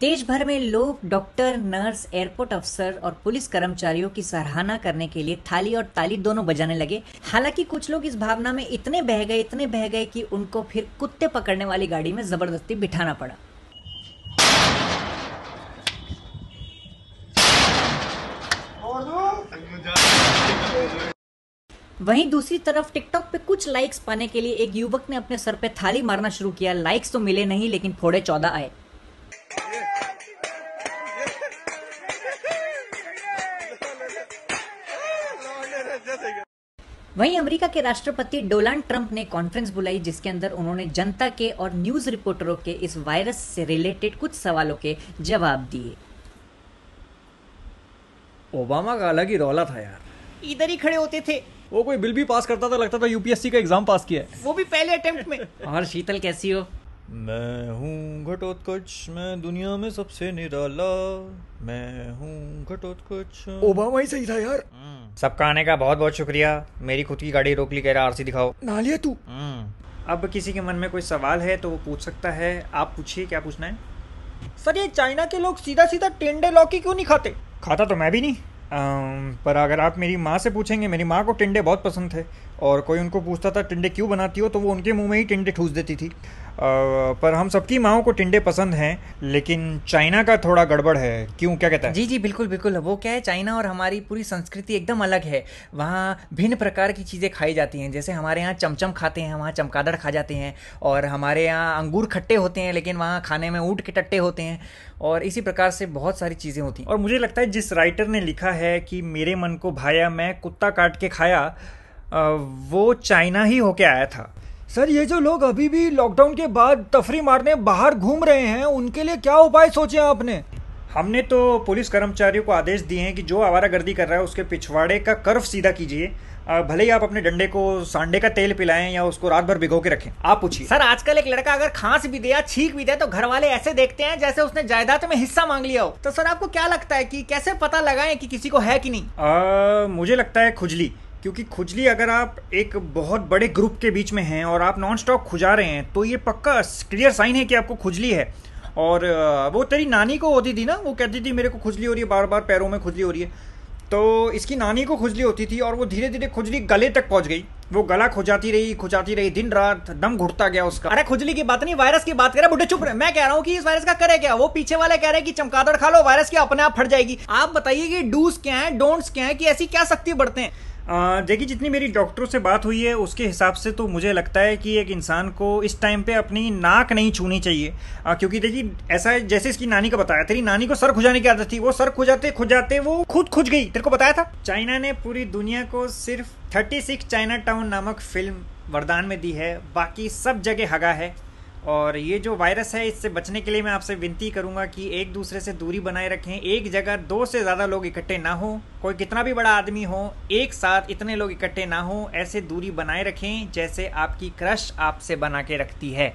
देश भर में लोग, डॉक्टर, नर्स, एयरपोर्ट अफसर और पुलिस कर्मचारियों की सराहना करने के लिए थाली और ताली दोनों बजाने लगे। हालाँकि कुछ लोग इस भावना में इतने बह गए, इतने बह गए कि उनको फिर कुत्ते पकड़ने वाली गाड़ी में ज़बरदस्ती बिठाना पड़ा। वहीं दूसरी तरफ़ टिकटॉक पे कुछ लाइक्स पाने के लिए एक युवक ने अपने सर पे थाली मारना शुरू किया। लाइक्स तो मिले नहीं, लेकिन फोड़े चौदह आए। वहीं अमेरिका के राष्ट्रपति डोनाल्ड ट्रंप ने कॉन्फ्रेंस बुलाई जिसके अंदर उन्होंने जनता के और न्यूज़ रिपोर्टरों के इस वायरस से रिलेटेड कुछ सवालों के जवाब दिए। ओबामा का अलग ही रौला था यार। इधर ही खड़े होते थे। वो कोई बिल भी पास करता था लगता था यूपीएससी का एग्ज़ाम पास किया है। वो भी पहले अटेम्प्ट में। और शीतल कैसी हो? मैं हूँ घटोत्कच मैं दुनिया में सबसे निराला। मैं हूँ घटोत्कच। ओबामा ही सही था यार। सबका आने का बहुत बहुत शुक्रिया। मेरी खुद की गाड़ी रोक ली कह रहा आरसी दिखाओ। ना लिया तू अब किसी के मन में कोई सवाल है तो वो पूछ सकता है। आप पूछिए क्या पूछना है? सर ये चाइना के लोग सीधा सीधा टेंडे लौकी क्यों नहीं खाते? खाता तो मैं भी नहीं। आ, पर अगर आप मेरी माँ से पूछेंगे मेरी माँ को टेंडे बहुत पसंद थे। और कोई उनको पूछता था टिंडे क्यों बनाती हो? तो वो उनके मुँह में ही टिंडे ठूस देती थी। पर हम सबकी माओ को टिंडे पसंद हैं लेकिन चाइना का थोड़ा गड़बड़ है। क्यों? क्या कहता है? जी जी बिल्कुल बिल्कुल। वो क्या है चाइना और हमारी पूरी संस्कृति एकदम अलग है। वहाँ भिन्न प्रकार की चीज़ें खाई जाती हैं। जैसे हमारे यहाँ चमचम खाते हैं वहाँ चमकादड़ खा जाते हैं और हमारे यहाँ अंगूर खट्टे होते हैं लेकिन वहाँ खाने में ऊँट के टट्टे होते हैं और इसी प्रकार से बहुत सारी चीज़ें होती हैं। और मुझे लगता है जिस राइटर ने लिखा है कि मेरे मन को भाया मैं कुत्ता काट के खाया वो चाइना ही होके आया था। सर ये जो लोग अभी भी लॉकडाउन के बाद तफरी मारने बाहर घूम रहे हैं उनके लिए क्या उपाय सोचे आपने? हमने तो पुलिस कर्मचारियों को आदेश दिए हैं कि जो आवारागर्दी कर रहा है उसके पिछवाड़े का कर्व सीधा कीजिए। भले ही आप अपने डंडे को सांडे का तेल पिलाएँ या उसको रात भर भिगो के रखें। आप पूछिए। सर आजकल एक लड़का अगर खांस भी दे या छींक भी दे तो घर वाले ऐसे देखते हैं जैसे उसने जायदाद में हिस्सा मांग लिया हो। तो सर आपको क्या लगता है कि कैसे पता लगाएँ कि किसी को है कि नहीं? अ, मुझे लगता है खुजली। क्योंकि खुजली अगर आप एक बहुत बड़े ग्रुप के बीच में हैं और आप नॉन स्टॉप खुजा रहे हैं तो ये पक्का क्लियर साइन है कि आपको खुजली है। और वो तेरी नानी को होती थी ना, वो कहती थी, मेरे को खुजली हो रही है बार बार पैरों में खुजली हो रही है। तो इसकी नानी को खुजली होती थी और वो धीरे धीरे खुजली गले तक पहुँच गई। वो गला खुजाती रही खुजाती रही, दिन रात दम घुटता गया उसका। अरे, खुजली की बात नहीं, वायरस की बात करे, बुढ़े चुप रहे। मैं कह रहा हूँ कि इस वायरस का करे क्या? वो पीछे वाले कह रहे हैं कि चमकादड़ खा लो, वायरस की अपने आप फट जाएगी। आप बताइए कि डूस क्या है डोंट्स क्या है, कि ऐसी क्या शक्ति बढ़ते हैं? देखिए जितनी मेरी डॉक्टरों से बात हुई है उसके हिसाब से तो मुझे लगता है कि एक इंसान को इस टाइम पे अपनी नाक नहीं छूनी चाहिए। अ, क्योंकि देखिए ऐसा है जैसे इसकी नानी को बताया तेरी नानी को सर खुजाने की आदत थी वो सर खुजाते खुजाते वो खुद खुज गई। तेरे को बताया था? चाइना ने पूरी दुनिया को सिर्फ़ 36 चाइना टाउन नामक फ़िल्म वरदान में दी है बाकी सब जगह हगा है। और ये जो वायरस है, इससे बचने के लिए मैं आपसे विनती करूँगा कि एक दूसरे से दूरी बनाए रखें। एक जगह दो से ज़्यादा लोग इकट्ठे ना हो। कोई कितना भी बड़ा आदमी हो, एक साथ इतने लोग इकट्ठे ना हो। ऐसे दूरी बनाए रखें जैसे आपकी क्रश आपसे बना के रखती है।